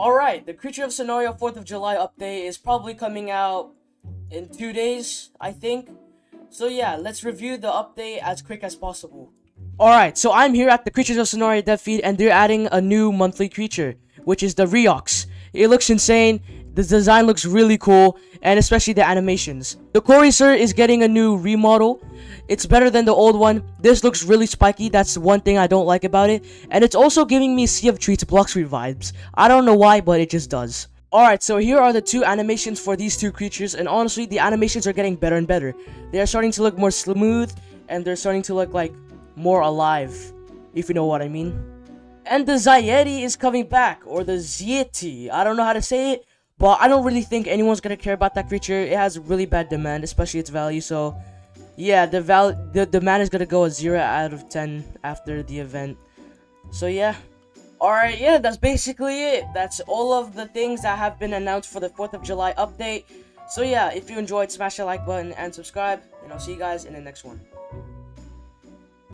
Alright, the Creature of Sonaria 4th of July update is probably coming out in two days, I think. So yeah, let's review the update as quick as possible. Alright, so I'm here at the Creatures of Sonaria dev feed and they're adding a new monthly creature, which is the Reox. It looks insane, the design looks really cool, and especially the animations. The Corycer is getting a new remodel. It's better than the old one. This looks really spiky, that's one thing I don't like about it. And it's also giving me Sea of Treats Block Street vibes. I don't know why, but it just does. Alright, so here are the two animations for these two creatures, and honestly, the animations are getting better and better. They are starting to look more smooth, and they're starting to look like more alive, if you know what I mean. And the Zayeti is coming back, or the Zieti. I don't know how to say it, but I don't really think anyone's gonna care about that creature. It has really bad demand, especially its value, so... Yeah, the val the demand is gonna go a 0 out of 10 after the event. So yeah. Alright, yeah, that's basically it. That's all of the things that have been announced for the 4th of July update. So yeah, if you enjoyed, smash the like button and subscribe, and I'll see you guys in the next one.